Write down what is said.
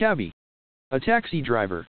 Cabby, A taxi driver.